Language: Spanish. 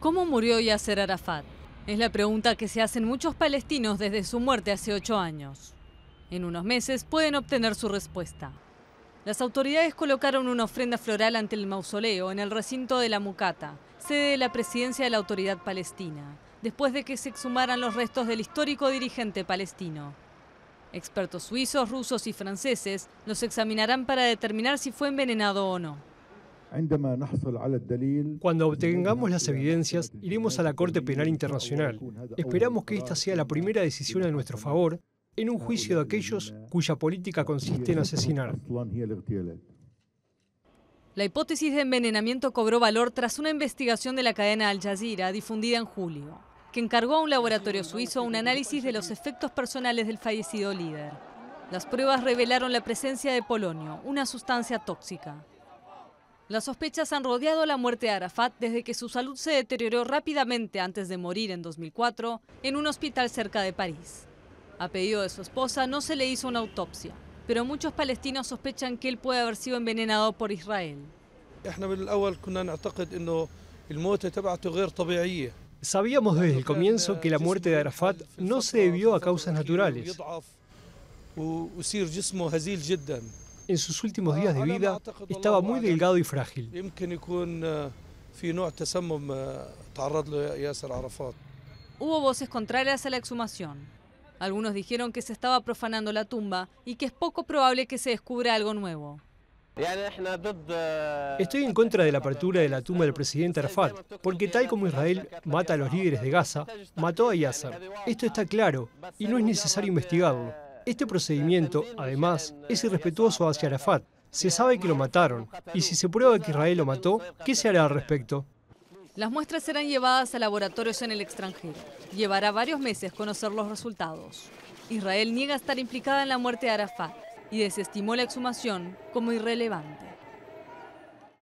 ¿Cómo murió Yasser Arafat? Es la pregunta que se hacen muchos palestinos desde su muerte hace ocho años. En unos meses pueden obtener su respuesta. Las autoridades colocaron una ofrenda floral ante el mausoleo en el recinto de la Mucata, sede de la presidencia de la autoridad palestina, después de que se exhumaran los restos del histórico dirigente palestino. Expertos suizos, rusos y franceses los examinarán para determinar si fue envenenado o no. Cuando obtengamos las evidencias, iremos a la Corte Penal Internacional. Esperamos que esta sea la primera decisión a nuestro favor en un juicio de aquellos cuya política consiste en asesinar. La hipótesis de envenenamiento cobró valor tras una investigación de la cadena Al Jazeera difundida en julio, que encargó a un laboratorio suizo un análisis de los efectos personales del fallecido líder. Las pruebas revelaron la presencia de polonio, una sustancia tóxica. Las sospechas han rodeado la muerte de Arafat desde que su salud se deterioró rápidamente antes de morir en 2004 en un hospital cerca de París. A pedido de su esposa no se le hizo una autopsia, pero muchos palestinos sospechan que él puede haber sido envenenado por Israel. Sabíamos desde el comienzo que la muerte de Arafat no se debió a causas naturales. En sus últimos días de vida estaba muy delgado y frágil. Hubo voces contrarias a la exhumación. Algunos dijeron que se estaba profanando la tumba y que es poco probable que se descubra algo nuevo. Estoy en contra de la apertura de la tumba del presidente Arafat, porque tal como Israel mata a los líderes de Gaza, mató a Yasser. Esto está claro y no es necesario investigarlo. Este procedimiento, además, es irrespetuoso hacia Arafat. Se sabe que lo mataron, y si se prueba que Israel lo mató, ¿qué se hará al respecto? Las muestras serán llevadas a laboratorios en el extranjero. Llevará varios meses conocer los resultados. Israel niega estar implicada en la muerte de Arafat y desestimó la exhumación como irrelevante.